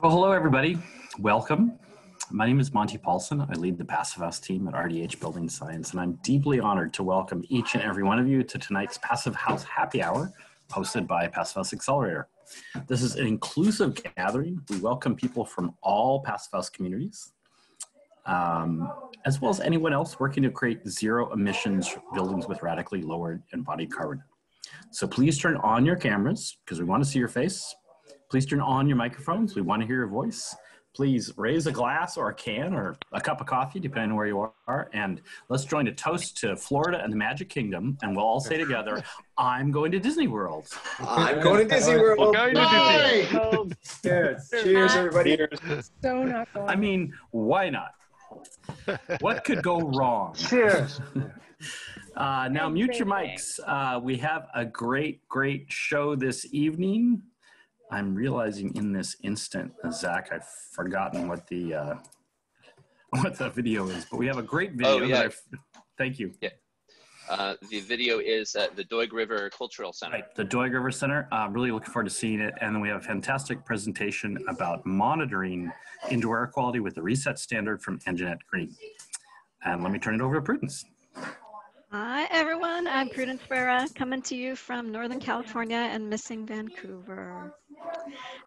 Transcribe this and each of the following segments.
Well, hello, everybody. Welcome. My name is Monte Paulsen. I lead the Passive House team at RDH Building Science, and I'm deeply honored to welcome each and every one of you to tonight's Passive House Happy Hour, hosted by Passive House Accelerator. This is an inclusive gathering. We welcome people from all Passive House communities, um, as well as anyone else working to create zero emissions buildings with radically lowered embodied carbon. So please turn on your cameras because we want to see your face. Please turn on your microphones. We want to hear your voice. Please raise a glass or a can or a cup of coffee, depending on where you are. And let's join a toast to Florida and the Magic Kingdom. And we'll all say together, I'm going to Disney World. I'm going to Disney World. We're going to Disney World. Cheers. Cheers, everybody. So not going. I mean, why not? What could go wrong? Cheers. Uh, now, mute your mics. Uh, we have a great, great show this evening. I'm realizing in this instant, uh, Zack, I've forgotten what the uh, what the video is, but we have a great video. Oh, yeah. Thank you. Uh, the video is at the Doig River Cultural Center. Right, the Doig River Center. Uh, really looking forward to seeing it. And then we have a fantastic presentation about monitoring indoor air quality with the reset standard from Anjanette Green. And let me turn it over to Prudence. Hi, everyone. I'm Prudence Ferreira, coming to you from Northern California and missing Vancouver.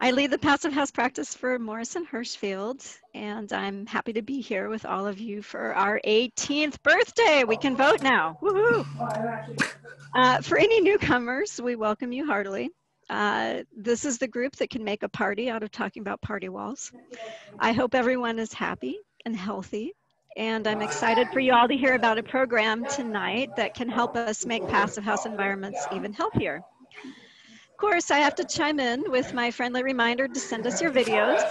I lead the passive house practice for Morrison Hershfield, and I'm happy to be here with all of you for our 18th birthday. We can vote now. Woohoo! Uh, for any newcomers, we welcome you heartily. Uh, this is the group that can make a party out of talking about party walls. I hope everyone is happy and healthy and I'm excited for you all to hear about a program tonight that can help us make passive house environments even healthier. Of course, I have to chime in with my friendly reminder to send us your videos.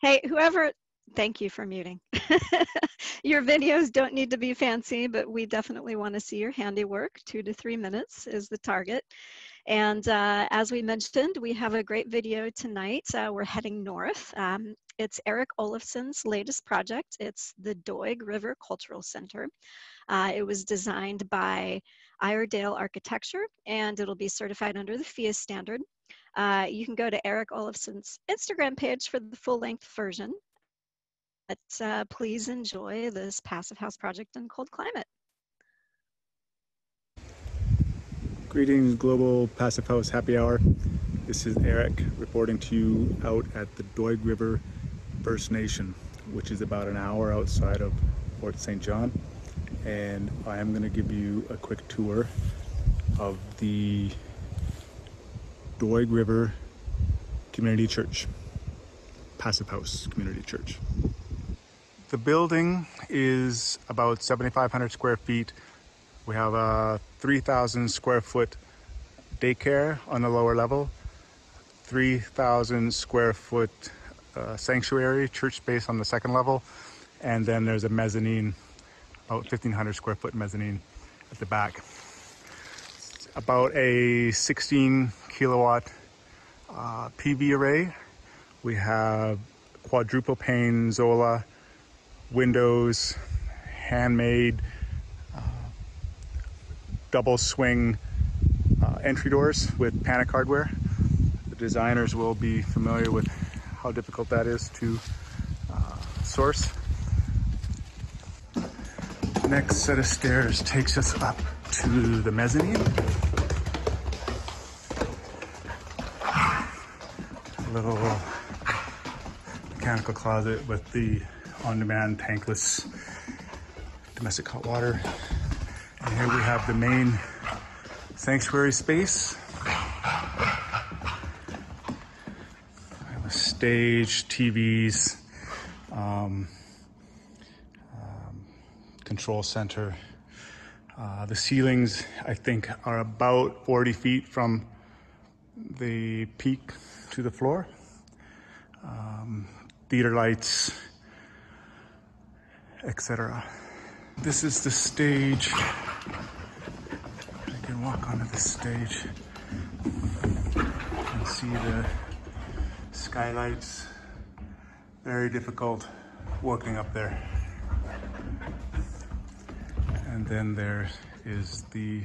Hey, whoever, thank you for muting. your videos don't need to be fancy, but we definitely want to see your handiwork. Two to three minutes is the target. And uh, as we mentioned, we have a great video tonight. Uh, we're heading north. Um, it's Eric Olafson's latest project. It's the Doig River Cultural Center. Uh, it was designed by Iredale Architecture and it'll be certified under the FIA standard. Uh, you can go to Eric Olafson's Instagram page for the full length version. But uh, please enjoy this passive house project in cold climate. Greetings, Global Passive House Happy Hour. This is Eric reporting to you out at the Doig River First Nation, which is about an hour outside of Fort St. John. And I am going to give you a quick tour of the Doig River Community Church, Passive House Community Church. The building is about 7,500 square feet. We have a 3,000 square foot daycare on the lower level, 3,000 square foot uh, sanctuary, church space on the second level, and then there's a mezzanine, about 1,500 square foot mezzanine at the back. About a 16 kilowatt uh, PV array. We have quadruple pane Zola windows, handmade double swing uh, entry doors with panic hardware. The designers will be familiar with how difficult that is to uh, source. Next set of stairs takes us up to the mezzanine. A little mechanical closet with the on-demand tankless domestic hot water and here we have the main sanctuary space. We have a stage, TVs, um, control center. Uh, the ceilings, I think, are about 40 feet from the peak to the floor. Um, theater lights, etc. This is the stage. I can walk onto the stage and see the skylights. Very difficult walking up there. And then there is the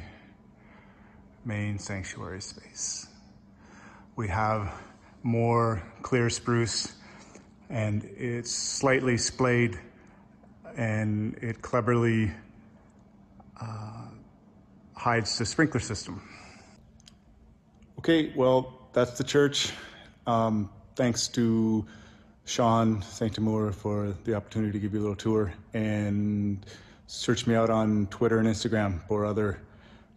main sanctuary space. We have more clear spruce, and it's slightly splayed, and it cleverly uh, hides the sprinkler system. Okay, well, that's the church. Um, thanks to Shaun St. Amour for the opportunity to give you a little tour, and search me out on Twitter and Instagram for other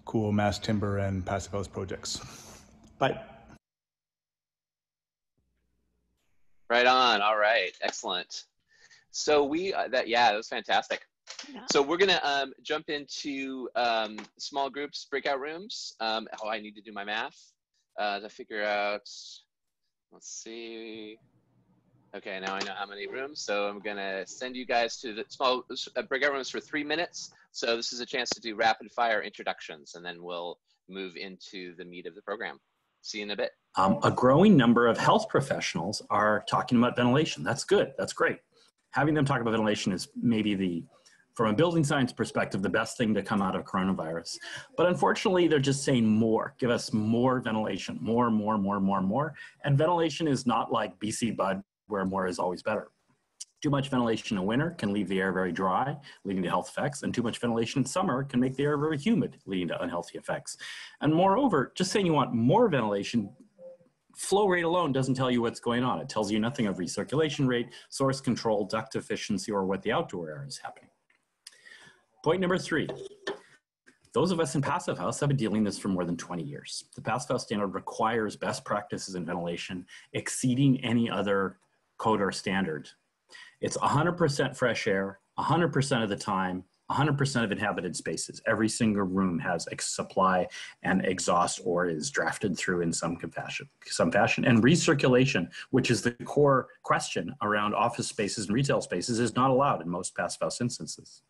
cool mass timber and passive house projects. Bye. Right on. All right. Excellent. So we uh, that yeah, that was fantastic. Yeah. So we're gonna um, jump into um, small groups, breakout rooms. Um, oh, I need to do my math uh, to figure out. Let's see. Okay, now I know how many rooms. So I'm gonna send you guys to the small uh, breakout rooms for three minutes. So this is a chance to do rapid fire introductions, and then we'll move into the meat of the program. See you in a bit. Um, a growing number of health professionals are talking about ventilation. That's good. That's great. Having them talk about ventilation is maybe the, from a building science perspective, the best thing to come out of coronavirus. But unfortunately, they're just saying more. Give us more ventilation, more, more, more, more, more. And ventilation is not like BC Bud, where more is always better. Too much ventilation in winter can leave the air very dry, leading to health effects, and too much ventilation in summer can make the air very humid, leading to unhealthy effects. And moreover, just saying you want more ventilation, flow rate alone doesn't tell you what's going on. It tells you nothing of recirculation rate, source control, duct efficiency, or what the outdoor air is happening. Point number three. Those of us in Passive House have been dealing with this for more than 20 years. The Passive House standard requires best practices in ventilation exceeding any other code or standard it's 100% fresh air, 100% of the time, 100% of inhabited spaces. Every single room has a supply and exhaust or is drafted through in some fashion, some fashion. And recirculation, which is the core question around office spaces and retail spaces, is not allowed in most passive house instances.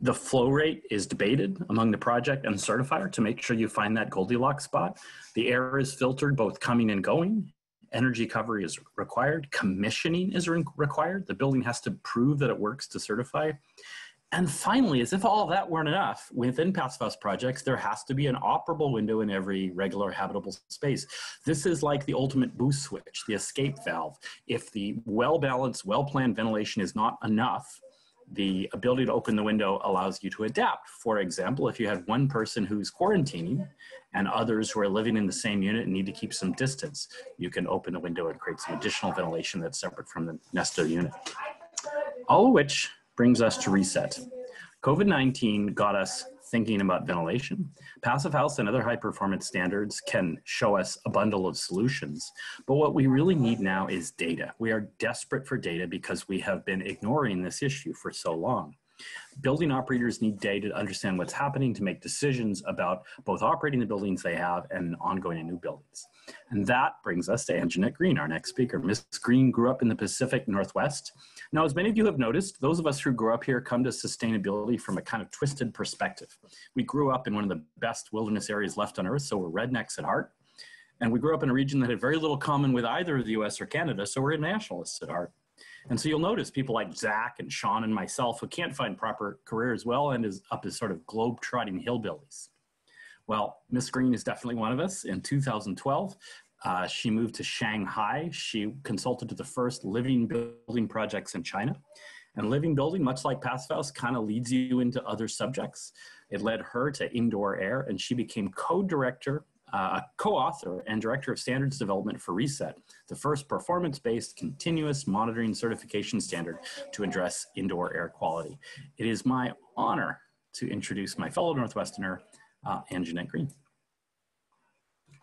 The flow rate is debated among the project and the certifier to make sure you find that Goldilocks spot. The air is filtered both coming and going, energy recovery is required, commissioning is re required. The building has to prove that it works to certify. And finally, as if all that weren't enough, within House projects, there has to be an operable window in every regular habitable space. This is like the ultimate boost switch, the escape valve. If the well-balanced, well-planned ventilation is not enough, the ability to open the window allows you to adapt. For example, if you had one person who's quarantining and others who are living in the same unit and need to keep some distance, you can open the window and create some additional ventilation that's separate from the Nesto unit. All of which brings us to reset. COVID-19 got us thinking about ventilation. Passive House and other high performance standards can show us a bundle of solutions. But what we really need now is data. We are desperate for data because we have been ignoring this issue for so long. Building operators need data to understand what's happening to make decisions about both operating the buildings they have and ongoing in new buildings. And that brings us to Anjanette Green, our next speaker. Ms. Green grew up in the Pacific Northwest. Now, as many of you have noticed, those of us who grew up here come to sustainability from a kind of twisted perspective. We grew up in one of the best wilderness areas left on earth, so we're rednecks at heart. And we grew up in a region that had very little common with either the US or Canada, so we're nationalists at heart. And so you'll notice people like Zack and Shaun and myself who can't find proper careers well and is up as sort of globe-trotting hillbillies. Well, Miss Green is definitely one of us. In 2012, uh, she moved to Shanghai. She consulted to the first living building projects in China. And living building, much like Passive House, kind of leads you into other subjects. It led her to indoor air, and she became co-director, uh, co-author, and director of standards development for RESET, the first performance-based continuous monitoring certification standard to address indoor air quality. It is my honor to introduce my fellow Northwesterner, uh, Anjanette Green.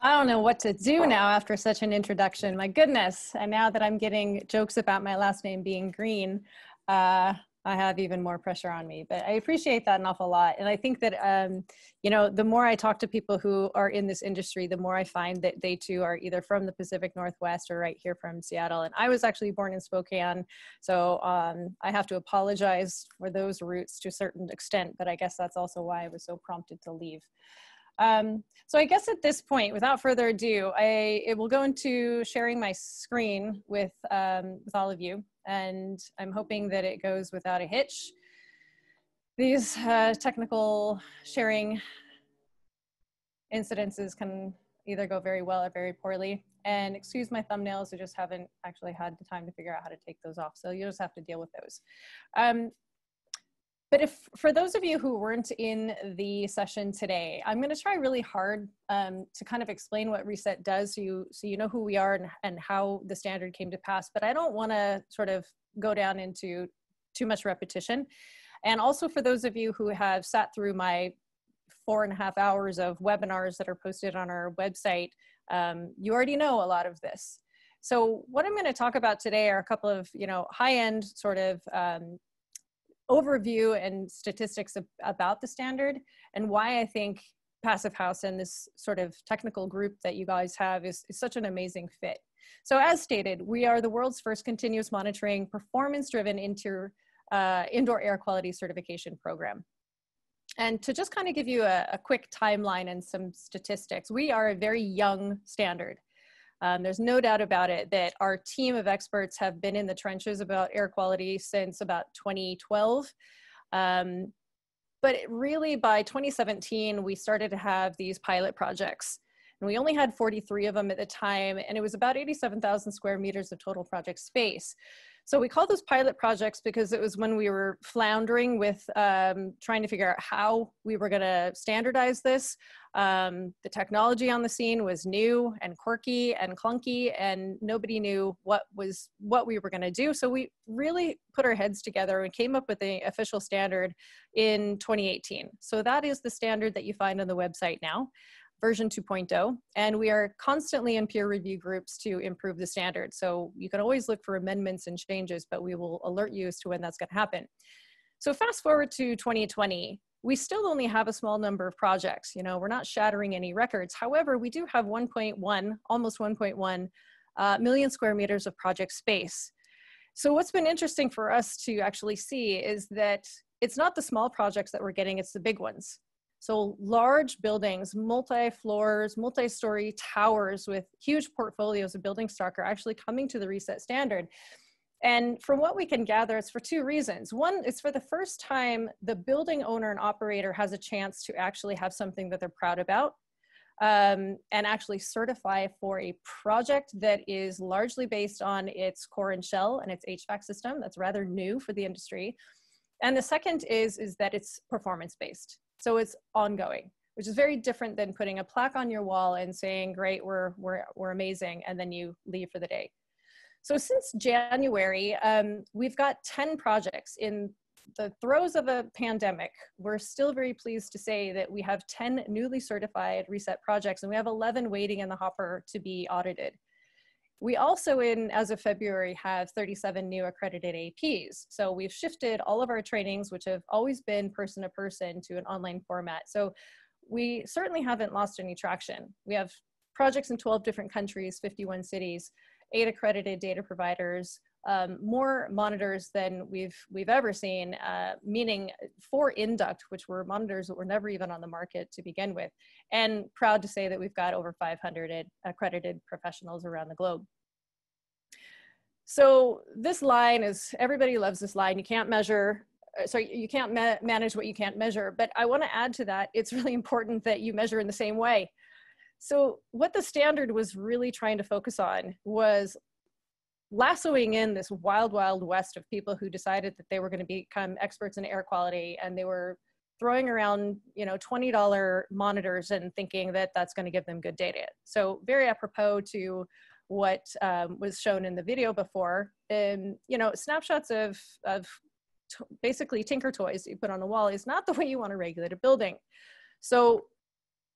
I don't know what to do now after such an introduction. My goodness. And now that I'm getting jokes about my last name being Green, uh, I have even more pressure on me. But I appreciate that an awful lot. And I think that, um, you know, the more I talk to people who are in this industry, the more I find that they too are either from the Pacific Northwest or right here from Seattle. And I was actually born in Spokane. So um, I have to apologize for those roots to a certain extent. But I guess that's also why I was so prompted to leave. Um, so I guess at this point, without further ado, I it will go into sharing my screen with um, with all of you, and I'm hoping that it goes without a hitch. These uh, technical sharing incidences can either go very well or very poorly. And excuse my thumbnails, I just haven't actually had the time to figure out how to take those off. So you'll just have to deal with those. Um, but if for those of you who weren't in the session today, I'm going to try really hard um, to kind of explain what Reset does so you, so you know who we are and, and how the standard came to pass. But I don't want to sort of go down into too much repetition. And also for those of you who have sat through my four and a half hours of webinars that are posted on our website, um, you already know a lot of this. So what I'm going to talk about today are a couple of, you know, high-end sort of um, overview and statistics of, about the standard and why I think Passive House and this sort of technical group that you guys have is, is such an amazing fit. So as stated, we are the world's first continuous monitoring performance-driven inter, uh, indoor air quality certification program. And to just kind of give you a, a, quick timeline and some statistics, we are a very young standard. Um, there's no doubt about it that our team of experts have been in the trenches about air quality since about 2012. Um, but really by 2017, we started to have these pilot projects. And we only had 43 of them at the time, and it was about 87,000 square meters of total project space. So we call those pilot projects because it was when we were floundering with um, trying to figure out how we were going to standardize this. Um, the technology on the scene was new and quirky and clunky, and nobody knew what was what we were going to do. So we really put our heads together and came up with the official standard in 2018. So that is the standard that you find on the website now version 2.0, and we are constantly in peer review groups to improve the standard. So you can always look for amendments and changes, but we will alert you as to when that's gonna happen. So fast forward to 2020, we still only have a small number of projects. You know, we're not shattering any records. However, we do have 1.1, almost 1.1 uh, million square meters of project space. So what's been interesting for us to actually see is that it's not the small projects that we're getting, it's the big ones. So large buildings, multi-floors, multi-story towers with huge portfolios of building stock are actually coming to the reset standard. And from what we can gather, it's for two reasons. One, it's for the first time the building owner and operator has a chance to actually have something that they're proud about um, and actually certify for a project that is largely based on its core and shell and its HVAC system. That's rather new for the industry. And the second is, is that it's performance based. So it's ongoing, which is very different than putting a plaque on your wall and saying, great, we're, we're, we're amazing, and then you leave for the day. So since January, um, we've got 10 projects in the throes of a pandemic. We're still very pleased to say that we have 10 newly certified reset projects and we have 11 waiting in the hopper to be audited. We also in, as of February, have 37 new accredited APs. So we've shifted all of our trainings, which have always been person to person to an online format. So we certainly haven't lost any traction. We have projects in 12 different countries, 51 cities, eight accredited data providers, um, more monitors than we've we've ever seen, uh, meaning for Induct, which were monitors that were never even on the market to begin with, and proud to say that we've got over 500 accredited professionals around the globe. So this line is, everybody loves this line. You can't measure, uh, so you can't ma manage what you can't measure, but I wanna add to that, it's really important that you measure in the same way. So what the standard was really trying to focus on was lassoing in this wild, wild west of people who decided that they were going to become experts in air quality and they were throwing around, you know, $20 monitors and thinking that that's going to give them good data. So very apropos to what um, was shown in the video before, and you know, snapshots of, of basically tinker toys that you put on the wall is not the way you want to regulate a building. So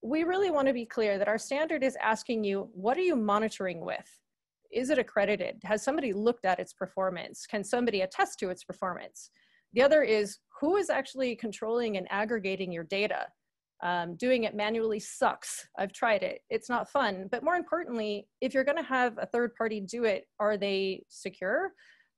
we really want to be clear that our standard is asking you, what are you monitoring with? Is it accredited? Has somebody looked at its performance? Can somebody attest to its performance? The other is who is actually controlling and aggregating your data? Um, doing it manually sucks. I've tried it. It's not fun. But more importantly, if you're going to have a third party do it, are they secure?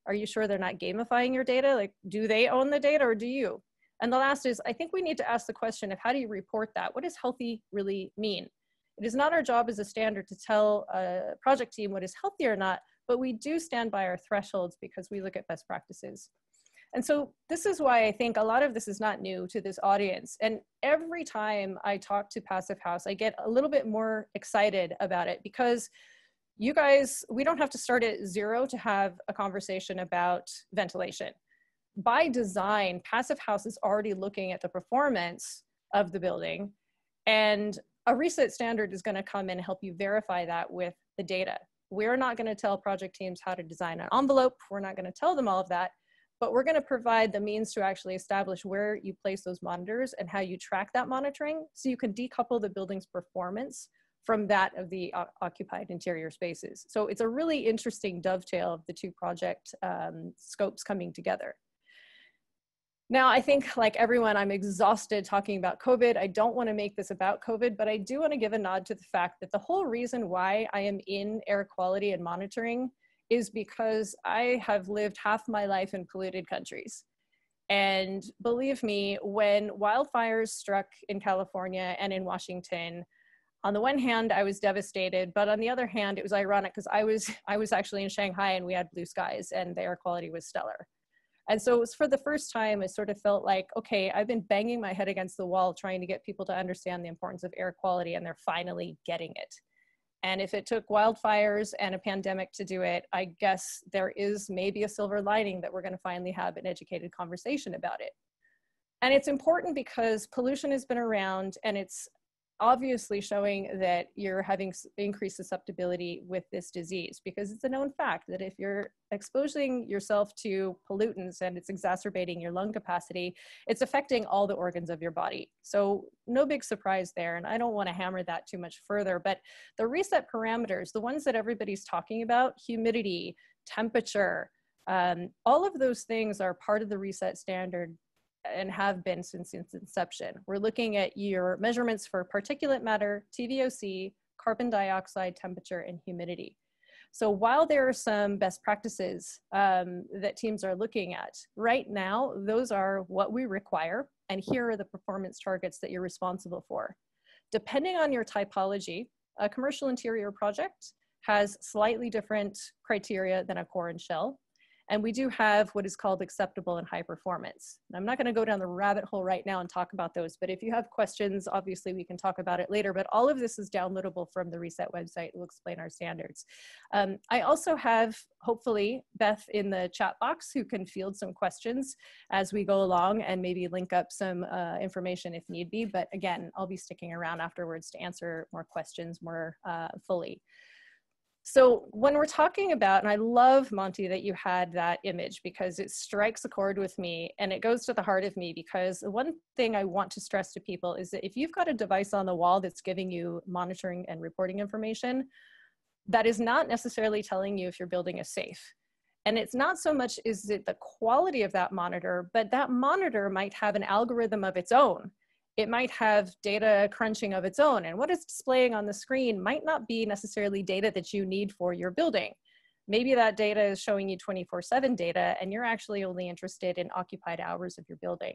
Are you sure they're not gamifying your data? Like, do they own the data or do you? And the last is, I think we need to ask the question of how do you report that? What does healthy really mean? It is not our job as a standard to tell a project team what is healthy or not, but we do stand by our thresholds because we look at best practices. And so this is why I think a lot of this is not new to this audience. And every time I talk to Passive House, I get a little bit more excited about it because you guys, we don't have to start at zero to have a conversation about ventilation. By design, Passive House is already looking at the performance of the building and a reset standard is gonna come in and help you verify that with the data. We're not gonna tell project teams how to design an envelope. We're not gonna tell them all of that, but we're gonna provide the means to actually establish where you place those monitors and how you track that monitoring so you can decouple the building's performance from that of the occupied interior spaces. So it's a really interesting dovetail of the two project um, scopes coming together. Now, I think like everyone, I'm exhausted talking about COVID. I don't want to make this about COVID, but I do want to give a nod to the fact that the whole reason why I am in air quality and monitoring is because I have lived half my life in polluted countries. And believe me, when wildfires struck in California and in Washington, on the one hand, I was devastated, but on the other hand, it was ironic because I was I was actually in Shanghai and we had blue skies and the air quality was stellar. And so it was for the first time, I sort of felt like, okay, I've been banging my head against the wall trying to get people to understand the importance of air quality, and they're finally getting it. And if it took wildfires and a pandemic to do it, I guess there is maybe a silver lining that we're going to finally have an educated conversation about it. And it's important because pollution has been around and it's obviously showing that you're having increased susceptibility with this disease because it's a known fact that if you're exposing yourself to pollutants and it's exacerbating your lung capacity, it's affecting all the organs of your body. So no big surprise there. And I don't want to hammer that too much further, but the reset parameters, the ones that everybody's talking about, humidity, temperature, um, all of those things are part of the reset standard and have been since its inception. We're looking at your measurements for particulate matter, TVOC, carbon dioxide, temperature, and humidity. So while there are some best practices um, that teams are looking at, right now, those are what we require, and here are the performance targets that you're responsible for. Depending on your typology, a commercial interior project has slightly different criteria than a core and shell. And we do have what is called acceptable and high performance. And I'm not going to go down the rabbit hole right now and talk about those, but if you have questions, obviously we can talk about it later. But all of this is downloadable from the Reset website. We'll explain our standards. Um, I also have, hopefully, Beth in the chat box who can field some questions as we go along and maybe link up some uh, information if need be. But again, I'll be sticking around afterwards to answer more questions more uh, fully. So when we're talking about, and I love Monte that you had that image because it strikes a chord with me and it goes to the heart of me because the one thing I want to stress to people is that if you've got a device on the wall that's giving you monitoring and reporting information, that is not necessarily telling you if your building is safe. And it's not so much is it the quality of that monitor, but that monitor might have an algorithm of its own it might have data crunching of its own. And what it's displaying on the screen might not be necessarily data that you need for your building. Maybe that data is showing you 24 7 data and you're actually only interested in occupied hours of your building.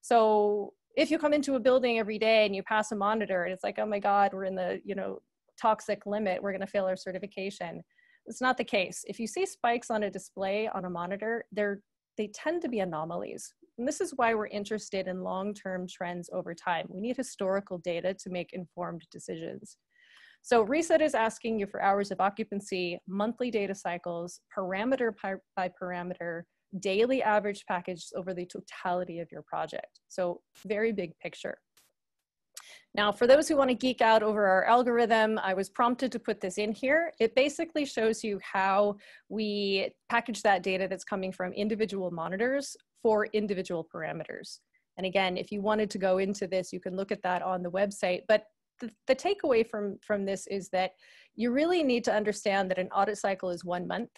So if you come into a building every day and you pass a monitor and it's like, oh my God, we're in the, you know, toxic limit, we're gonna fail our certification. It's not the case. If you see spikes on a display on a monitor, they're they tend to be anomalies. And this is why we're interested in long-term trends over time. We need historical data to make informed decisions. So reset is asking you for hours of occupancy, monthly data cycles, parameter by parameter, daily average package over the totality of your project. So very big picture. Now, for those who want to geek out over our algorithm, I was prompted to put this in here. It basically shows you how we package that data that's coming from individual monitors for individual parameters. And again, if you wanted to go into this, you can look at that on the website. But the, the takeaway from, from this is that you really need to understand that an audit cycle is one month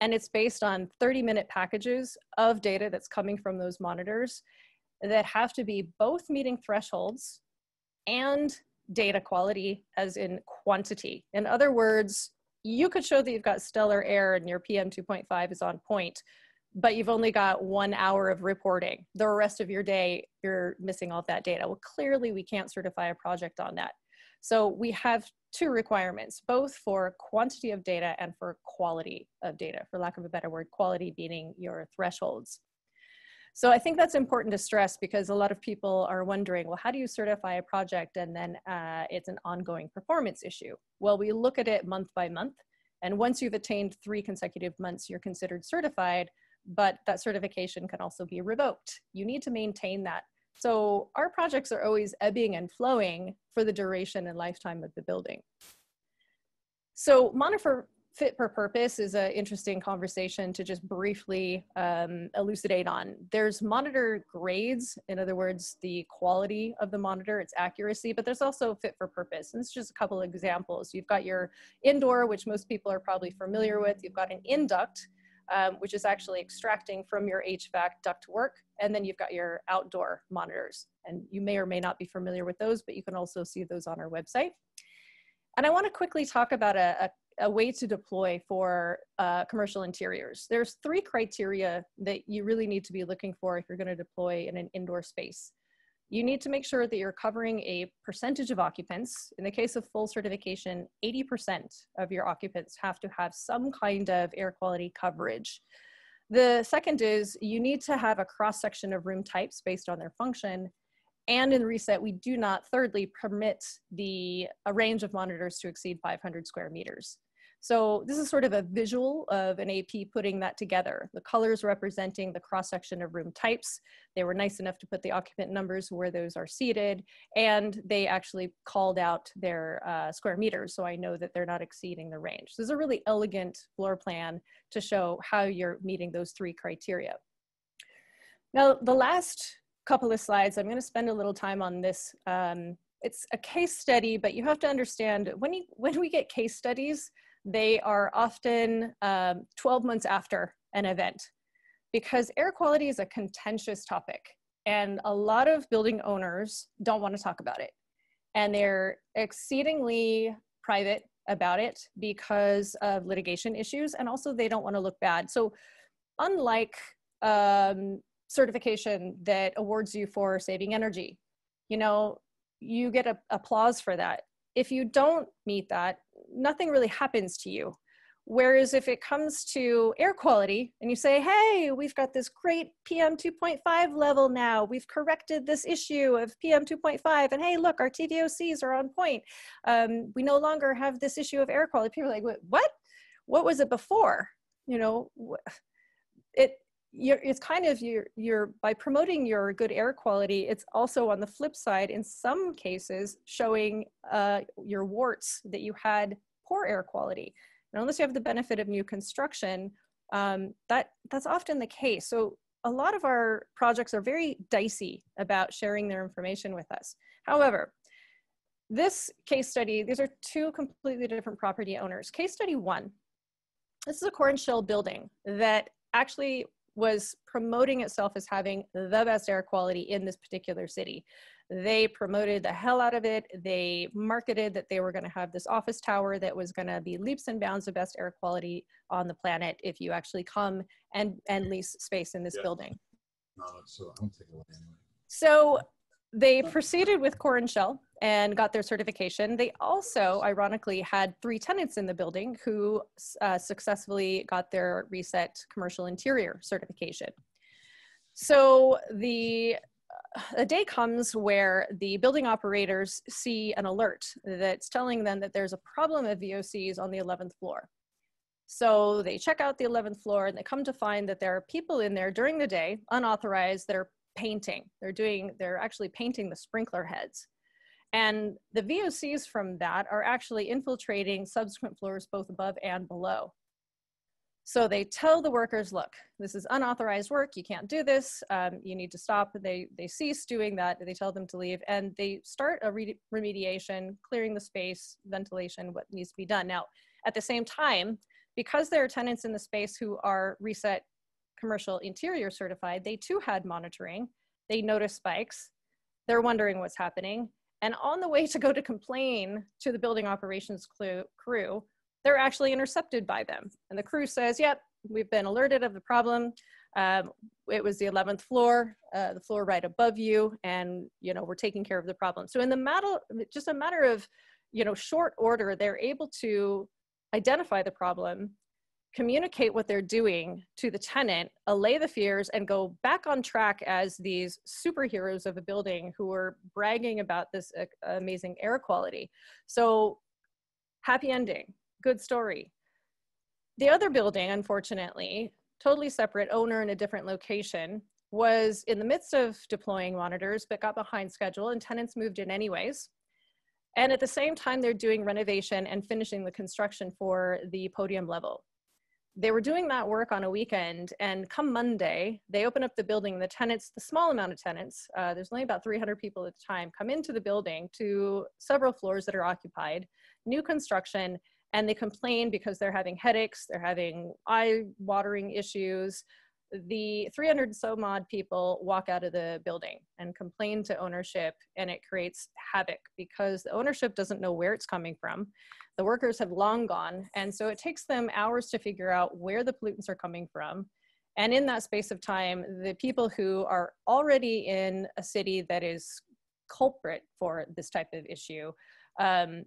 and it's based on 30 minute packages of data that's coming from those monitors that have to be both meeting thresholds and data quality as in quantity. In other words, you could show that you've got stellar air and your PM 2.5 is on point, but you've only got one hour of reporting. The rest of your day, you're missing all that data. Well, clearly we can't certify a project on that. So we have two requirements, both for quantity of data and for quality of data, for lack of a better word, quality being your thresholds. So I think that's important to stress because a lot of people are wondering, well, how do you certify a project and then uh, it's an ongoing performance issue? Well, we look at it month by month. And once you've attained three consecutive months, you're considered certified, but that certification can also be revoked. You need to maintain that. So our projects are always ebbing and flowing for the duration and lifetime of the building. So monitor fit for purpose is an interesting conversation to just briefly um, elucidate on. There's monitor grades, in other words, the quality of the monitor, its accuracy, but there's also fit for purpose. And it's just a couple examples. You've got your indoor, which most people are probably familiar with. You've got an induct, um, which is actually extracting from your HVAC duct work. And then you've got your outdoor monitors. And you may or may not be familiar with those, but you can also see those on our website. And I want to quickly talk about a, a a way to deploy for uh, commercial interiors. There's three criteria that you really need to be looking for if you're going to deploy in an indoor space. You need to make sure that you're covering a percentage of occupants. In the case of full certification, 80% of your occupants have to have some kind of air quality coverage. The second is you need to have a cross section of room types based on their function. And in reset, we do not, thirdly, permit the a range of monitors to exceed 500 square meters. So this is sort of a visual of an AP putting that together. The colors representing the cross-section of room types. They were nice enough to put the occupant numbers where those are seated, and they actually called out their uh, square meters, so I know that they're not exceeding the range. This is a really elegant floor plan to show how you're meeting those three criteria. Now, the last couple of slides, I'm gonna spend a little time on this um, it's a case study, but you have to understand when you when we get case studies, they are often um, 12 months after an event because air quality is a contentious topic and a lot of building owners don't want to talk about it. And they're exceedingly private about it because of litigation issues and also they don't want to look bad. So unlike um, certification that awards you for saving energy you know you get a, applause for that. If you don't meet that, nothing really happens to you. Whereas if it comes to air quality and you say, hey, we've got this great PM 2.5 level now, we've corrected this issue of PM 2.5, and hey, look, our TVOCs are on point. Um, we no longer have this issue of air quality. People are like, what? What was it before? You know, it you're, it's kind of you're, you're by promoting your good air quality it's also on the flip side in some cases showing uh, your warts that you had poor air quality. And unless you have the benefit of new construction um, that that's often the case. So a lot of our projects are very dicey about sharing their information with us. However this case study these are two completely different property owners. Case study one this is a core and shell building that actually was promoting itself as having the best air quality in this particular city. They promoted the hell out of it. They marketed that they were going to have this office tower that was going to be leaps and bounds of best air quality on the planet if you actually come and, and lease space in this yeah. building. No, so I'm taking away anyway. So they proceeded with core and shell and got their certification. They also, ironically, had three tenants in the building who uh, successfully got their reset commercial interior certification. So the a day comes where the building operators see an alert that's telling them that there's a problem of VOCs on the 11th floor. So they check out the 11th floor and they come to find that there are people in there during the day, unauthorized, that are painting. They're doing, they're actually painting the sprinkler heads. And the VOCs from that are actually infiltrating subsequent floors both above and below. So they tell the workers, look, this is unauthorized work. You can't do this. Um, you need to stop. They, they cease doing that. They tell them to leave and they start a re remediation, clearing the space, ventilation, what needs to be done. Now, at the same time, because there are tenants in the space who are reset commercial interior certified, they too had monitoring. They noticed spikes. They're wondering what's happening. And on the way to go to complain to the building operations crew, they're actually intercepted by them. And the crew says, yep, we've been alerted of the problem. Um, it was the 11th floor, uh, the floor right above you, and you know we're taking care of the problem. So in the matter, just a matter of you know short order, they're able to identify the problem, communicate what they're doing to the tenant, allay the fears, and go back on track as these superheroes of a building who are bragging about this uh, amazing air quality. So, happy ending, good story. The other building, unfortunately, totally separate owner in a different location, was in the midst of deploying monitors, but got behind schedule, and tenants moved in anyways. And at the same time, they're doing renovation and finishing the construction for the podium level they were doing that work on a weekend and come monday they open up the building the tenants the small amount of tenants uh, there's only about 300 people at the time come into the building to several floors that are occupied new construction and they complain because they're having headaches they're having eye watering issues the 300 some odd people walk out of the building and complain to ownership and it creates havoc because the ownership doesn't know where it's coming from. The workers have long gone and so it takes them hours to figure out where the pollutants are coming from. And in that space of time the people who are already in a city that is culprit for this type of issue um,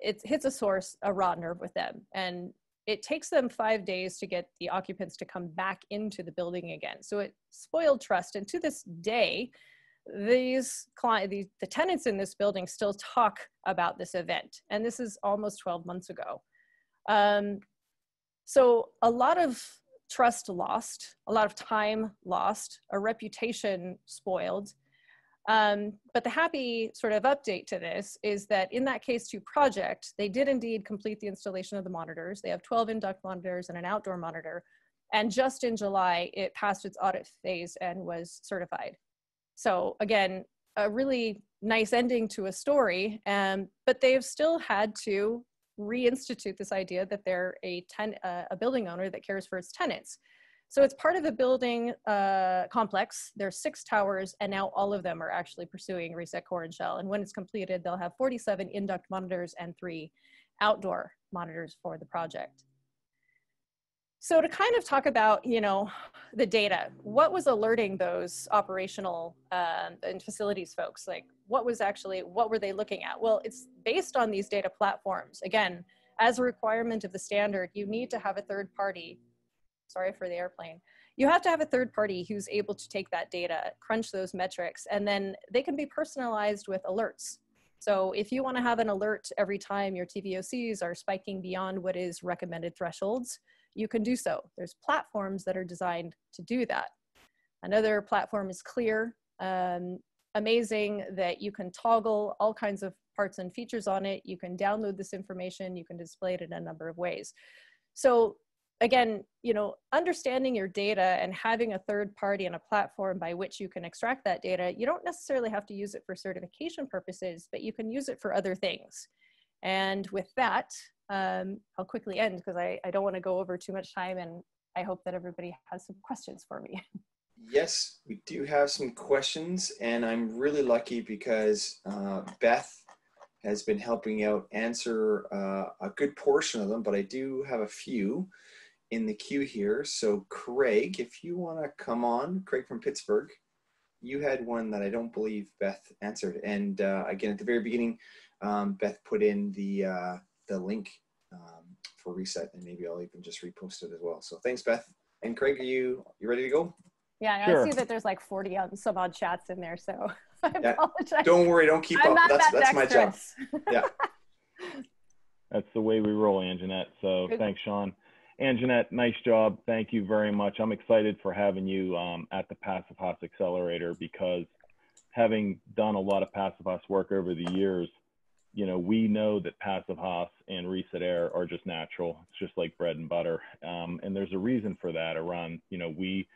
it hits a source a raw nerve with them. And it takes them five days to get the occupants to come back into the building again. So it spoiled trust. And to this day, these client, the, the tenants in this building still talk about this event. And this is almost 12 months ago. Um, so a lot of trust lost, a lot of time lost, a reputation spoiled, um, but the happy sort of update to this is that in that case two project, they did indeed complete the installation of the monitors. They have 12 induct monitors and an outdoor monitor. And just in July, it passed its audit phase and was certified. So again, a really nice ending to a story, um, but they've still had to reinstitute this idea that they're a, ten, uh, a building owner that cares for its tenants. So it's part of a building uh, complex. There's six towers, and now all of them are actually pursuing reset core and shell. And when it's completed, they'll have 47 induct monitors and three outdoor monitors for the project. So to kind of talk about, you know, the data, what was alerting those operational um, and facilities folks? Like, what was actually, what were they looking at? Well, it's based on these data platforms. Again, as a requirement of the standard, you need to have a third party sorry for the airplane. You have to have a third party who's able to take that data, crunch those metrics, and then they can be personalized with alerts. So if you want to have an alert every time your TVOCs are spiking beyond what is recommended thresholds, you can do so. There's platforms that are designed to do that. Another platform is Clear. Um, amazing that you can toggle all kinds of parts and features on it. You can download this information. You can display it in a number of ways. So again, you know, understanding your data and having a third party and a platform by which you can extract that data, you don't necessarily have to use it for certification purposes, but you can use it for other things. And with that, um, I'll quickly end because I, I don't want to go over too much time and I hope that everybody has some questions for me. Yes, we do have some questions and I'm really lucky because uh, Beth has been helping out answer uh, a good portion of them, but I do have a few in the queue here. So Craig, if you want to come on, Craig from Pittsburgh, you had one that I don't believe Beth answered. And uh, again, at the very beginning, um, Beth put in the uh, the link um, for reset, and maybe I'll even just repost it as well. So thanks, Beth. And Craig, are you you ready to go? Yeah, sure. I see that there's like 40 some odd chats in there, so I yeah. apologize. Don't worry, don't keep I'm up. that's that that's my job. Yeah. that's the way we roll, Anjanette. So thanks, Shaun. Anjanette, nice job. Thank you very much. I'm excited for having you um, at the Passive House Accelerator because having done a lot of Passive House work over the years, you know, we know that Passive House and Reset Air are just natural. It's just like bread and butter. Um, and there's a reason for that around, you know, we,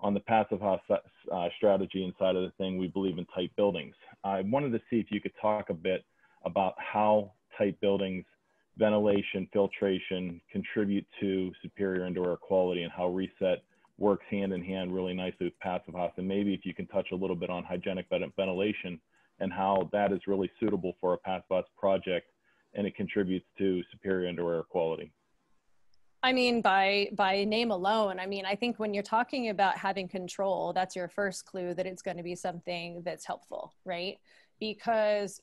on the Passive House uh, strategy inside of the thing, we believe in tight buildings. I wanted to see if you could talk a bit about how tight buildings – ventilation, filtration contribute to superior indoor air quality and how reset works hand in hand really nicely with passive house. And maybe if you can touch a little bit on hygienic ventilation and how that is really suitable for a passive house project and it contributes to superior indoor air quality. I mean, by by name alone, I mean, I think when you're talking about having control, that's your first clue that it's going to be something that's helpful, right? Because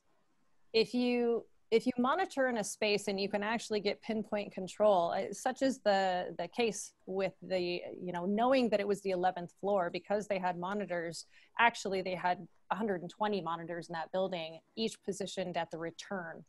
if you if you monitor in a space and you can actually get pinpoint control, uh, such as the, the case with the, you know, knowing that it was the 11th floor because they had monitors, actually they had 120 monitors in that building, each positioned at the return.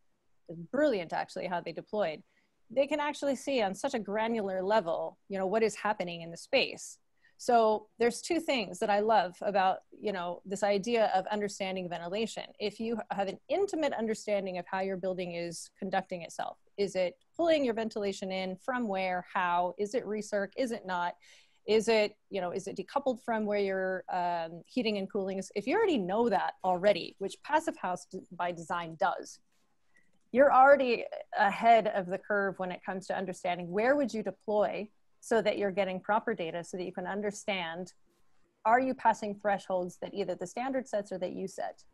Brilliant actually how they deployed. They can actually see on such a granular level, you know, what is happening in the space. So there's two things that I love about, you know, this idea of understanding ventilation. If you have an intimate understanding of how your building is conducting itself, is it pulling your ventilation in from where, how, is it recirc, is it not? Is it, you know, is it decoupled from where your um, heating and cooling is? If you already know that already, which Passive House by design does, you're already ahead of the curve when it comes to understanding where would you deploy so that you're getting proper data so that you can understand are you passing thresholds that either the standard sets or that you set?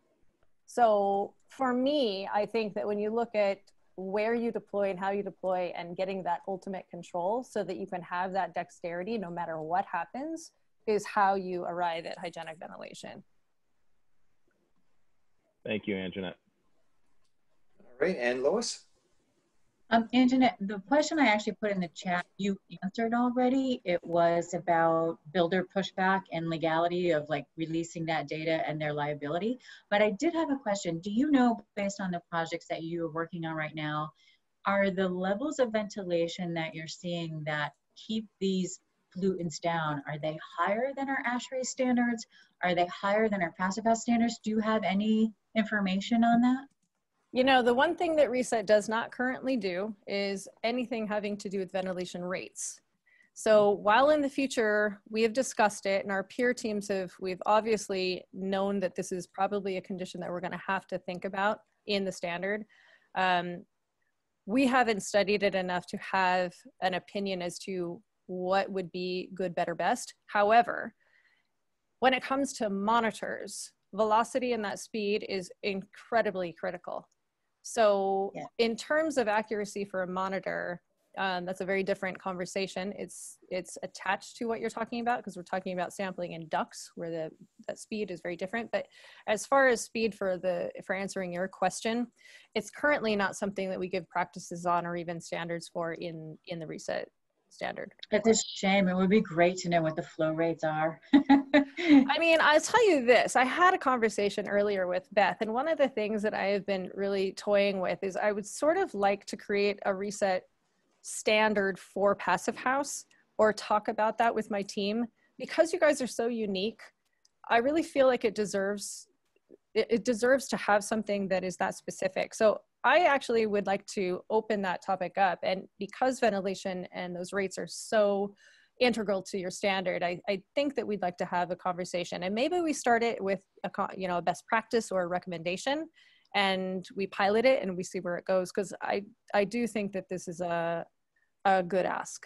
So for me i think that when you look at where you deploy and how you deploy and getting that ultimate control so that you can have that dexterity no matter what happens is how you arrive at hygienic ventilation. Thank you anjanette. All right and lois um, Anjanette, the question I actually put in the chat, you answered already. It was about builder pushback and legality of like releasing that data and their liability. But I did have a question. Do you know, based on the projects that you are working on right now, are the levels of ventilation that you're seeing that keep these pollutants down, are they higher than our ASHRAE standards? Are they higher than our passive house standards? Do you have any information on that? You know, the one thing that Reset does not currently do is anything having to do with ventilation rates. So while in the future we have discussed it and our peer teams have, we've obviously known that this is probably a condition that we're gonna have to think about in the standard. Um, we haven't studied it enough to have an opinion as to what would be good, better, best. However, when it comes to monitors, velocity and that speed is incredibly critical. So yeah. in terms of accuracy for a monitor, um, that's a very different conversation. It's it's attached to what you're talking about because we're talking about sampling in ducts where the that speed is very different. But as far as speed for the for answering your question, it's currently not something that we give practices on or even standards for in in the reset standard. It's a shame. It would be great to know what the flow rates are. I mean, I'll tell you this. I had a conversation earlier with Beth, and one of the things that I have been really toying with is I would sort of like to create a reset standard for Passive House or talk about that with my team. Because you guys are so unique, I really feel like it deserves it, it deserves to have something that is that specific. So I actually would like to open that topic up. And because ventilation and those rates are so integral to your standard, I, I think that we'd like to have a conversation. And maybe we start it with a, you know, a best practice or a recommendation and we pilot it and we see where it goes. Cause I, I do think that this is a, a good ask.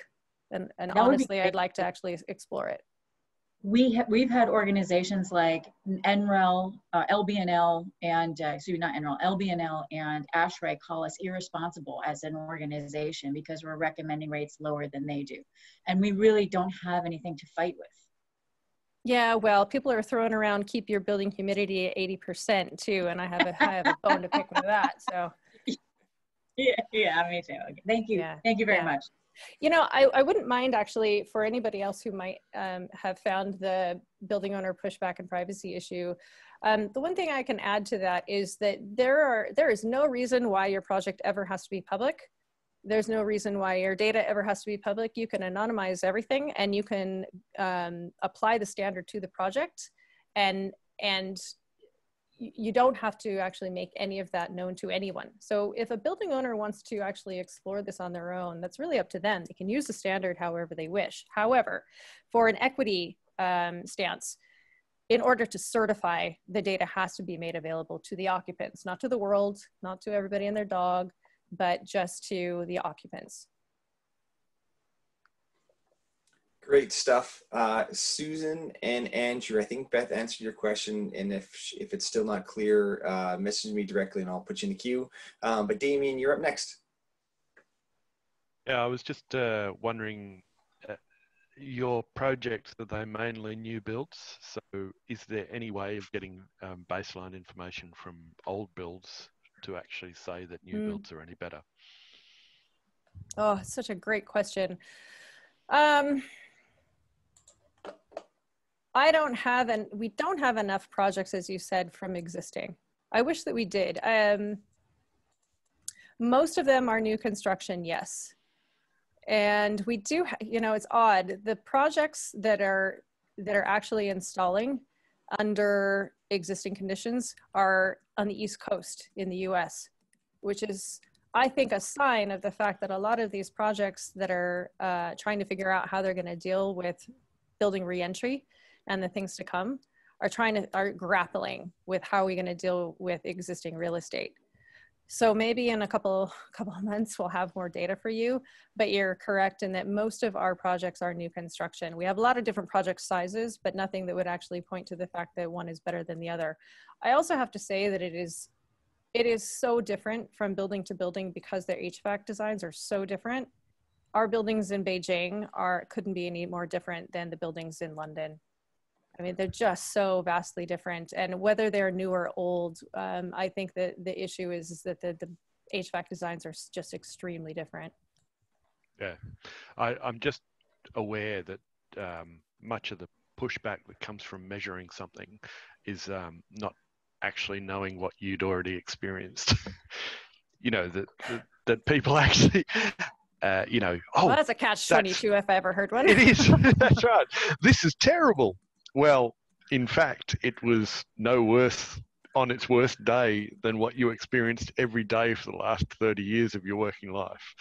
And, and honestly, I'd like to actually explore it we ha- we've had organizations like NREL, uh, LBNL, and uh, excuse me, not NREL, LBNL and ASHRAE call us irresponsible as an organization because we're recommending rates lower than they do, and we really don't have anything to fight with. Yeah, well, people are throwing around keep your building humidity at eighty percent too, and I have a I have a bone to pick with that. So. Yeah, yeah, me too. Okay. Thank you. Yeah. Thank you very yeah. much. You know, I, I wouldn't mind actually for anybody else who might um, have found the building owner pushback and privacy issue. Um, the one thing I can add to that is that there are there is no reason why your project ever has to be public. There's no reason why your data ever has to be public. You can anonymize everything and you can um, apply the standard to the project and and you don't have to actually make any of that known to anyone. So if a building owner wants to actually explore this on their own, that's really up to them. They can use the standard however they wish. However, for an equity um, stance, in order to certify, the data has to be made available to the occupants, not to the world, not to everybody and their dog, but just to the occupants. Great stuff. Uh, Susan and Andrew, I think Beth answered your question. And if, if it's still not clear, uh, message me directly and I'll put you in the queue. Um, but Damien, you're up next. Yeah, I was just uh, wondering, uh, your projects, are they mainly new builds? So is there any way of getting um, baseline information from old builds to actually say that new Mm. builds are any better? Oh, such a great question. Um, I don't have, and we don't have enough projects, as you said, from existing. I wish that we did. Um, most of them are new construction, yes. And we do, you know, it's odd. The projects that are that are actually installing under existing conditions are on the East Coast in the US, which is, I think, a sign of the fact that a lot of these projects that are uh, trying to figure out how they're going to deal with building reentry and the things to come are trying to are grappling with how are we going to deal with existing real estate. So maybe in a couple couple of months we'll have more data for you, but you're correct in that most of our projects are new construction. We have a lot of different project sizes, but nothing that would actually point to the fact that one is better than the other. I also have to say that it is it is so different from building to building because their HVAC designs are so different. Our buildings in Beijing are couldn't be any more different than the buildings in London. I mean, they're just so vastly different. And whether they're new or old, um, I think that the issue is, is that the, the HVAC designs are just extremely different. Yeah, I, I'm just aware that um, much of the pushback that comes from measuring something is um, not actually knowing what you'd already experienced. you know that that, that people actually, uh, you know, oh, well, that's a catch twenty-two if I ever heard one. it is. that's right. This is terrible. Well, in fact, it was no worse on its worst day than what you experienced every day for the last 30 years of your working life.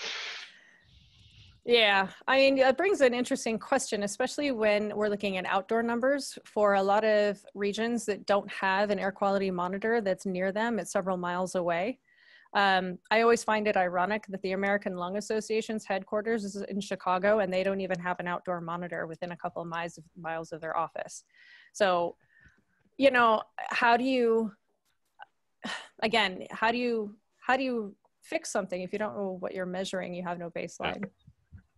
Yeah, I mean, it brings an interesting question, especially when we're looking at outdoor numbers for a lot of regions that don't have an air quality monitor that's near them, it's several miles away. Um, I always find it ironic that the American Lung Association's headquarters is in Chicago and they don't even have an outdoor monitor within a couple of miles of, miles of their office. So, you know, how do you, again, how do you, how do you fix something if you don't know what you're measuring? You have no baseline.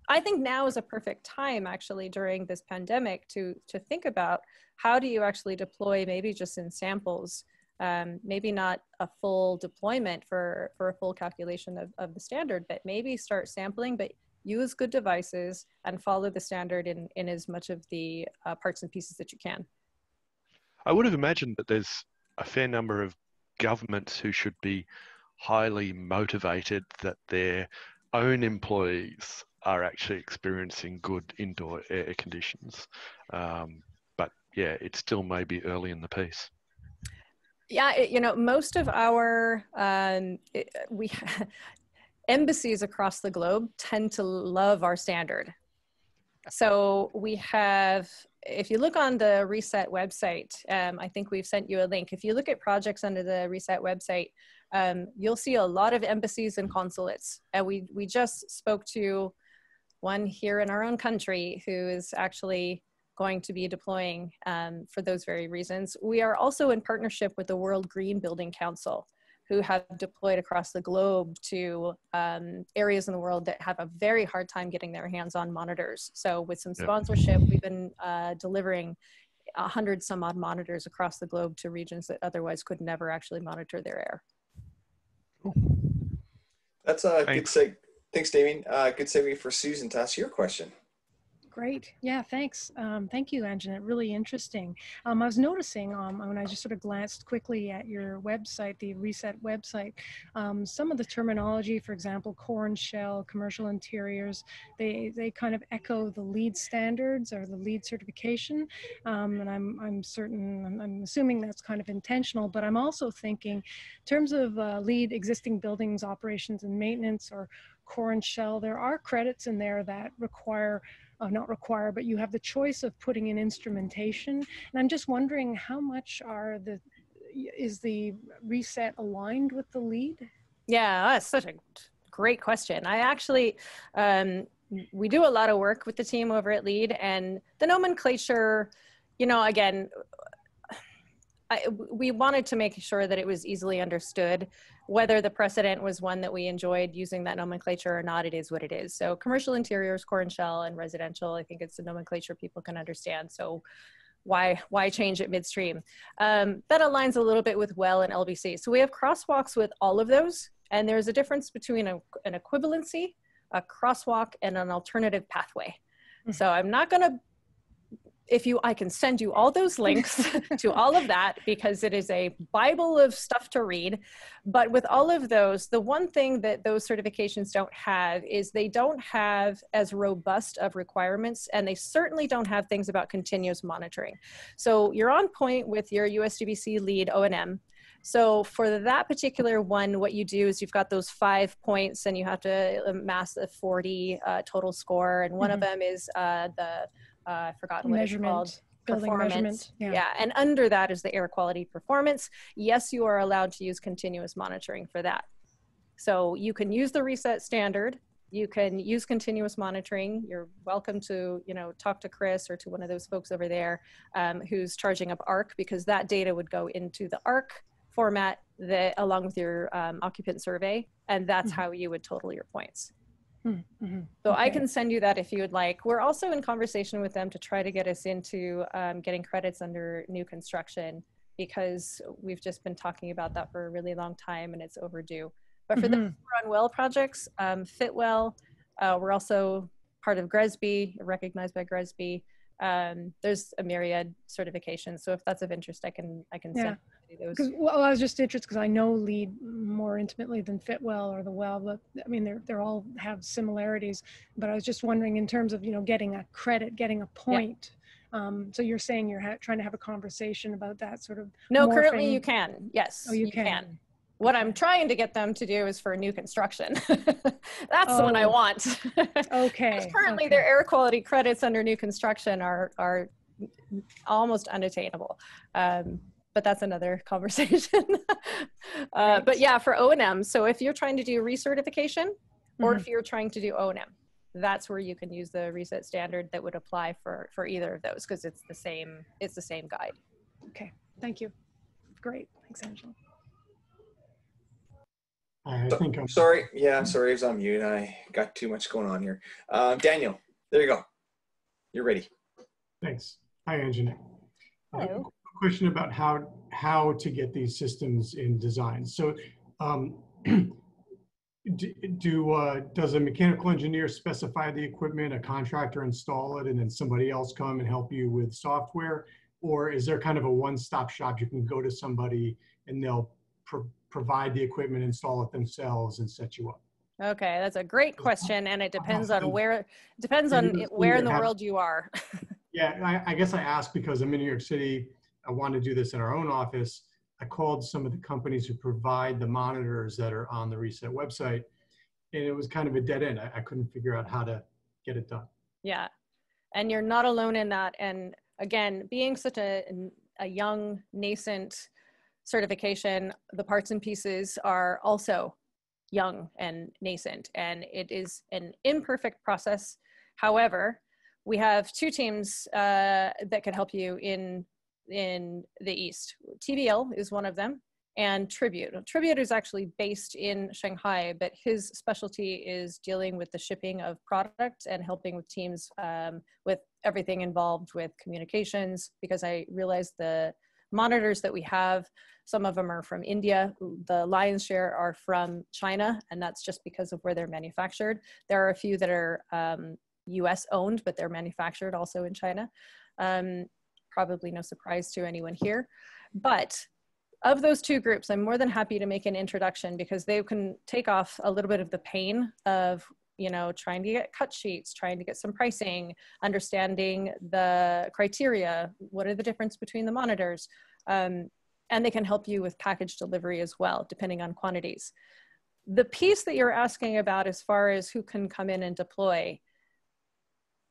I think now is a perfect time actually during this pandemic to to think about how do you actually deploy maybe just in samples um, maybe not a full deployment for for a full calculation of, of the standard but maybe start sampling but use good devices and follow the standard in in as much of the uh, parts and pieces that you can I would have imagined that there's a fair number of governments who should be highly motivated that their own employees are actually experiencing good indoor air conditions. Um, but yeah, it still may be early in the piece. Yeah it, you know most of our um, it, we embassies across the globe tend to love our standard. So we have if you look on the reset website um, i think we've sent you a link. If you look at projects under the reset website um, you'll see a lot of embassies and consulates. And we we just spoke to one here in our own country who is actually going to be deploying um, for those very reasons. We are also in partnership with the World Green Building Council, who have deployed across the globe to um, areas in the world that have a very hard time getting their hands on monitors. So, with some Yep. sponsorship, we've been uh, delivering a hundred some odd monitors across the globe to regions that otherwise could never actually monitor their air. That's a good Thanks. seg. Thanks, Damien. Uh, good segue for Susan to ask your question. Great. Yeah, thanks. Um, thank you, Anjanette. Really interesting. Um, I was noticing um, when I just sort of glanced quickly at your website, the Reset website, um, some of the terminology, for example, core and shell, commercial interiors, they, they kind of echo the LEED standards or the LEED certification. Um, and I'm, I'm certain, I'm, assuming that's kind of intentional, but I'm also thinking in terms of uh, LEED existing buildings, operations and maintenance or core and shell, there are credits in there that require uh, not require, but you have the choice of putting in instrumentation. And I'm just wondering how much are the, is the reset aligned with the LEED? Yeah, that's such a great question. I actually, um, we do a lot of work with the team over at LEED, and the nomenclature, you know, again, I, we wanted to make sure that it was easily understood. Whether the precedent was one that we enjoyed using that nomenclature or not, it is what it is. So, commercial interiors, core and shell, and residential, I think it's a nomenclature people can understand. So, why why change it midstream? Um, that aligns a little bit with well and LBC. So we have crosswalks with all of those, and there's a difference between a, an equivalency, a crosswalk, and an alternative pathway. Mm-hmm. So I'm not going to if you i can send you all those links to all of that because it is a bible of stuff to read but with all of those the one thing that those certifications don't have is they don't have as robust of requirements and they certainly don't have things about continuous monitoring so you're on point with your USGBC LEED o&m so for that particular one, what you do is you've got those five points and you have to amass a 40 uh, total score. And one mm-hmm. of them is uh, the uh, I've forgotten what measurement. it's called. Building measurement. Yeah. yeah. And under that is the air quality performance. Yes, you are allowed to use continuous monitoring for that. So you can use the reset standard. You can use continuous monitoring. You're welcome to, you know, talk to Chris or to one of those folks over there um, who's charging up ARC because that data would go into the ARC format that along with your um, occupant survey, and that's mm-hmm. how you would total your points. Mm-hmm. So okay. I can send you that if you would like. We're also in conversation with them to try to get us into um, getting credits under new construction because we've just been talking about that for a really long time and it's overdue. But for mm-hmm. the Run Well projects, um, Fitwel, uh, we're also part of Gresby, recognized by Gresby. Um, there's a myriad certifications. So if that's of interest, I can I can yeah. send those. Well, I was just interested because I know LEED more intimately than Fitwel or the Well, but I mean, they're, they're all have similarities, but I was just wondering in terms of, you know, getting a credit, getting a point. Yeah. Um, so you're saying you're ha- trying to have a conversation about that sort of. No, morphing. currently you can. Yes. Oh, you, you can. can. What I'm trying to get them to do is for a new construction. That's oh. the one I oh. want. okay. currently okay. their air quality credits under new construction are, are almost unattainable. Um, but that's another conversation. uh, but yeah, for O&M, so if you're trying to do recertification mm-hmm. or if you're trying to do O&M, that's where you can use the reset standard that would apply for, for either of those because it's the same, it's the same guide. Okay, thank you. Great, thanks Angela. I think I'm sorry. Yeah, sorry, I was on mute. I got too much going on here. Um, Daniel, there you go. You're ready. Thanks. Hi, Anjanette. Hello question about how how to get these systems in design. So, um, do, do uh, does a mechanical engineer specify the equipment, a contractor install it, and then somebody else come and help you with software, or is there kind of a one-stop shop? You can go to somebody and they'll pro provide the equipment, install it themselves, and set you up. Okay, that's a great question, and it depends on where depends on where in the world you are. yeah, I, I guess I ask because I'm in New York City I want to do this in our own office, I called some of the companies who provide the monitors that are on the Reset website, and it was kind of a dead end. I, I couldn't figure out how to get it done. Yeah, and you're not alone in that. And again, being such a, a young, nascent certification, the parts and pieces are also young and nascent, and it is an imperfect process. However, we have two teams uh, that can help you in in the East. TBL is one of them, and Tribute. Tribute is actually based in Shanghai, but his specialty is dealing with the shipping of product and helping with teams um, with everything involved with communications. Because I realize the monitors that we have, some of them are from India. The lion's share are from China, and that's just because of where they're manufactured. There are a few that are um, US owned, but they're manufactured also in China. Um, probably no surprise to anyone here. But of those two groups, I'm more than happy to make an introduction because they can take off a little bit of the pain of you know trying to get cut sheets trying to get some pricing understanding the criteria what are the difference between the monitors um, and they can help you with package delivery as well depending on quantities the piece that you're asking about as far as who can come in and deploy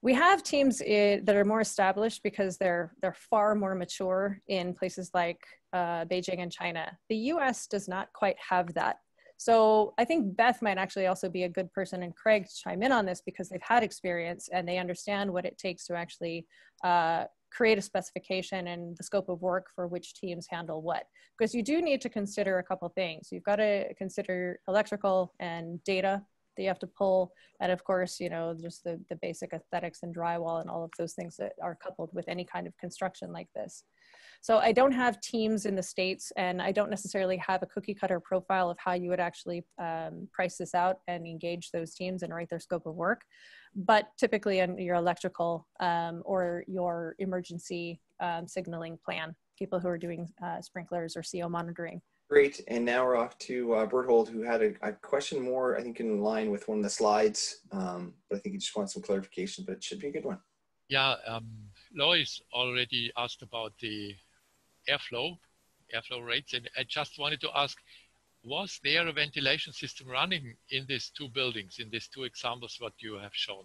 we have teams that are more established because they're they're far more mature in places like uh, Beijing and China. The U.S. does not quite have that. So I think Beth might actually also be a good person and Craig to chime in on this because they've had experience and they understand what it takes to actually uh, create a specification and the scope of work for which teams handle what. Because you do need to consider a couple things. You've got to consider electrical and data that you have to pull. And of course, you know, just the, the basic aesthetics and drywall and all of those things that are coupled with any kind of construction like this. So I don't have teams in the States and I don't necessarily have a cookie cutter profile of how you would actually um, price this out and engage those teams and write their scope of work. But typically in your electrical um, or your emergency um, signaling plan, people who are doing uh, sprinklers or CO monitoring. Great. And now we're off to uh, Berthold, who had a, a, question more, I think, in line with one of the slides. Um, but I think he just wants some clarification, but it should be a good one. Yeah, um, Lois already asked about the airflow, airflow rates. And I just wanted to ask, was there a ventilation system running in these two buildings, in these two examples what you have shown?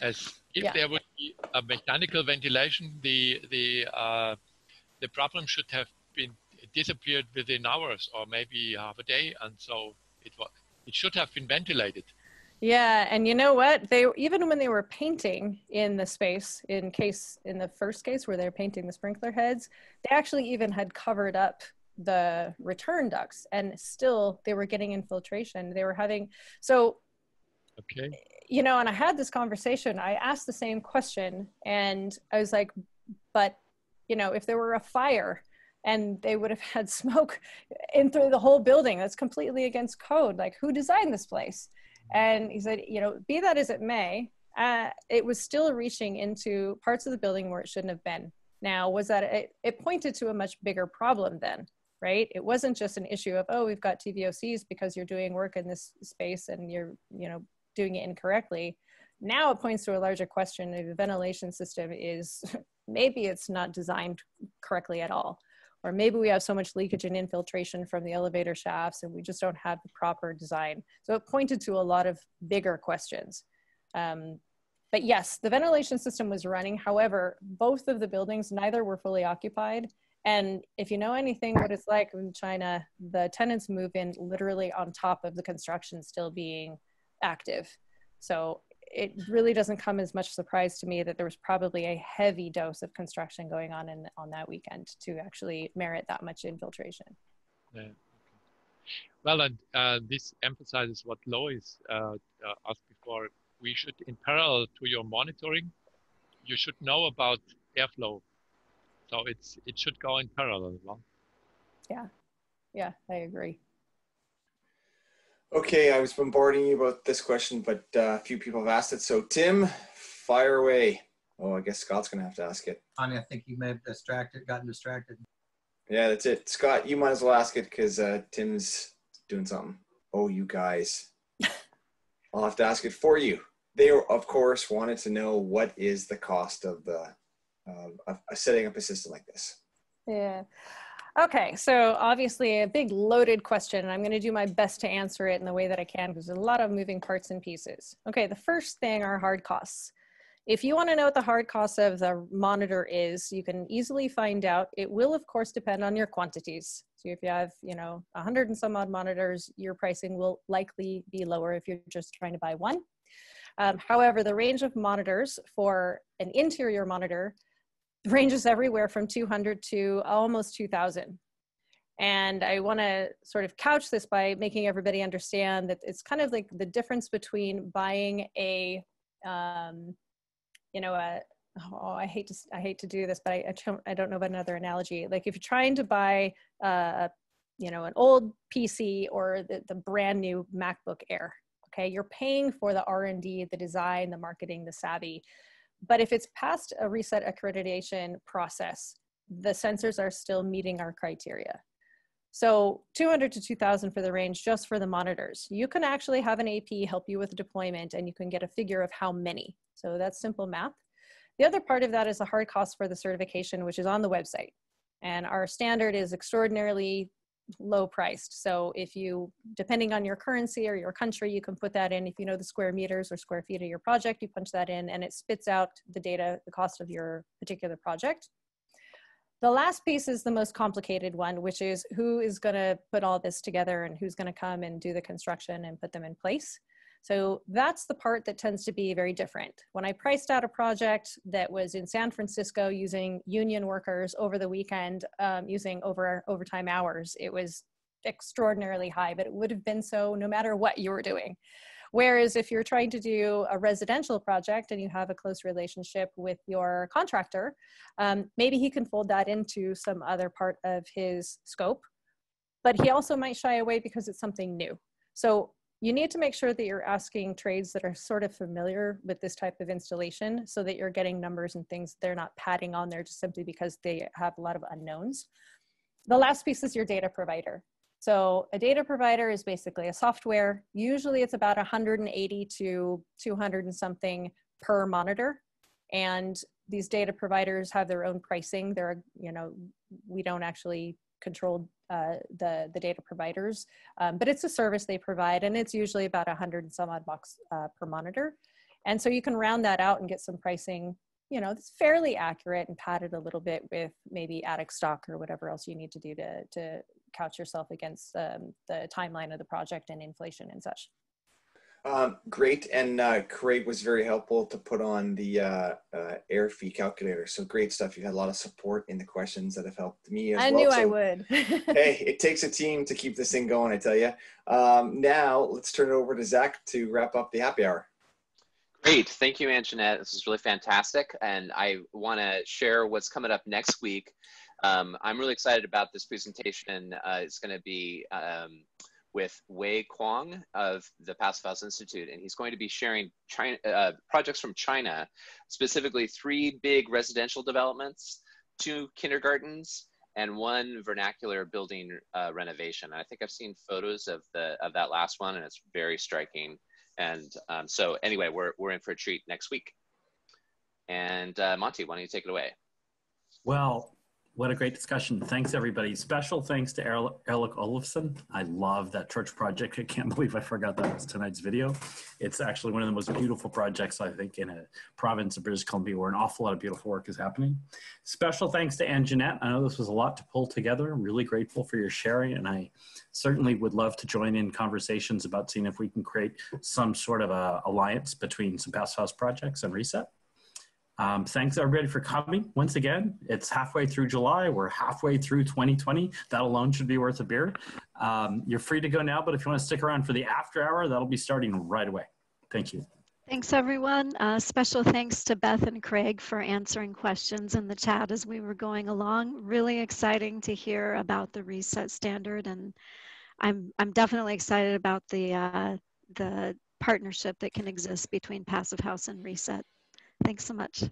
As if yeah. there would be a mechanical ventilation, the the uh, the problem should have been disappeared within hours or maybe half a day, and so it was it should have been ventilated. Yeah, and you know what? They even when they were painting in the space, in case in the first case where they're painting the sprinkler heads, they actually even had covered up the return ducts, and still they were getting infiltration. They were having so. Okay. You know, and I had this conversation. I asked the same question, and I was like, "But, you know, if there were a fire." And they would have had smoke in through the whole building. That's completely against code. Like, who designed this place? And he said, you know, be that as it may, uh, it was still reaching into parts of the building where it shouldn't have been. Now, was that it, it pointed to a much bigger problem then, right? It wasn't just an issue of, oh, we've got TVOCs because you're doing work in this space and you're, you know, doing it incorrectly. Now it points to a larger question the ventilation system is maybe it's not designed correctly at all or maybe we have so much leakage and infiltration from the elevator shafts and we just don't have the proper design. So it pointed to a lot of bigger questions. Um, but yes, the ventilation system was running. However, both of the buildings, neither were fully occupied. And if you know anything what it's like in China, the tenants move in literally on top of the construction still being active. So it really doesn't come as much surprise to me that there was probably a heavy dose of construction going on in, on that weekend to actually merit that much infiltration. Yeah. Well, and uh, this emphasizes what Lois uh, uh, asked before. We should, in parallel to your monitoring, you should know about airflow. So it's it should go in parallel. As well. Yeah, yeah, I agree. Okay, I was bombarding you about this question, but uh, a few people have asked it. So, Tim, fire away. Oh, I guess Scott's going to have to ask it. Anya, I think you may have distracted, gotten distracted. Yeah, that's it. Scott, you might as well ask it because uh, Tim's doing something. Oh, you guys. I'll have to ask it for you. They, of course, wanted to know what is the cost of the uh, of setting up a system like this. Yeah. Okay, so obviously a big loaded question, and I'm going to do my best to answer it in the way that I can because there's a lot of moving parts and pieces. Okay, the first thing are hard costs. If you want to know what the hard cost of the monitor is, you can easily find out. It will, of course, depend on your quantities. So if you have, you know, 100 and some odd monitors, your pricing will likely be lower if you're just trying to buy one. Um, however, the range of monitors for an interior monitor ranges everywhere from 200 to almost 2000 and i want to sort of couch this by making everybody understand that it's kind of like the difference between buying a um, you know a oh i hate to i hate to do this but I, I don't know about another analogy. Like if you're trying to buy a, you know an old pc or the, the brand new macbook air okay you're paying for the r&d the design the marketing the savvy but if it's past a reset accreditation process, the sensors are still meeting our criteria. So 200 to 2000 for the range just for the monitors. You can actually have an AP help you with deployment and you can get a figure of how many. So that's simple math. The other part of that is the hard cost for the certification, which is on the website. And our standard is extraordinarily low priced. So if you, depending on your currency or your country, you can put that in. If you know the square meters or square feet of your project, you punch that in and it spits out the data, the cost of your particular project. The last piece is the most complicated one, which is who is going to put all this together and who's going to come and do the construction and put them in place. So that's the part that tends to be very different. When I priced out a project that was in San Francisco using union workers over the weekend, um, using over overtime hours, it was extraordinarily high, but it would have been so no matter what you were doing. Whereas if you're trying to do a residential project and you have a close relationship with your contractor, um, maybe he can fold that into some other part of his scope. But he also might shy away because it's something new. So you need to make sure that you're asking trades that are sort of familiar with this type of installation so that you're getting numbers and things they're not padding on there just simply because they have a lot of unknowns. The last piece is your data provider. So a data provider is basically a software. Usually it's about 180 to 200 and something per monitor. And these data providers have their own pricing. They're, you know, we don't actually control uh, the, the data providers, um, but it's a service they provide and it's usually about a 100 and some odd bucks uh, per monitor. And so you can round that out and get some pricing, you know, that's fairly accurate and padded a little bit with maybe attic stock or whatever else you need to do to, to couch yourself against um, the timeline of the project and inflation and such. Um, great, and uh, Craig was very helpful to put on the uh, uh, air fee calculator. So great stuff. You had a lot of support in the questions that have helped me as well. I well. knew so, I would. hey, it takes a team to keep this thing going, I tell you. Um, now let's turn it over to Zack to wrap up the happy hour. Great, thank you, Anjanette. This is really fantastic, and I want to share what's coming up next week. Um, I'm really excited about this presentation. Uh, it's going to be um, with Wei Kwong of the Passive Institute, and he's going to be sharing China, uh, projects from China, specifically three big residential developments, two kindergartens, and one vernacular building uh, renovation. I think I've seen photos of the of that last one, and it's very striking. And um, so, anyway, we're we're in for a treat next week. And uh, Monte, why don't you take it away? Well, what a great discussion. Thanks, everybody. Special thanks to Eric Olofsson. I love that church project. I can't believe I forgot that was tonight's video. It's actually one of the most beautiful projects, I think, in a province of British Columbia where an awful lot of beautiful work is happening. Special thanks to Anjanette. I know this was a lot to pull together. I'm really grateful for your sharing, and I certainly would love to join in conversations about seeing if we can create some sort of a alliance between some past House projects and Reset. Um, thanks everybody for coming. Once again, it's halfway through July. We're halfway through 2020. That alone should be worth a beer. Um, you're free to go now, but if you want to stick around for the after hour, that'll be starting right away. Thank you. Thanks, everyone. Uh, special thanks to Beth and Craig for answering questions in the chat as we were going along. Really exciting to hear about the reset standard, and I'm I'm definitely excited about the uh, the partnership that can exist between Passive House and Reset. Thanks so much.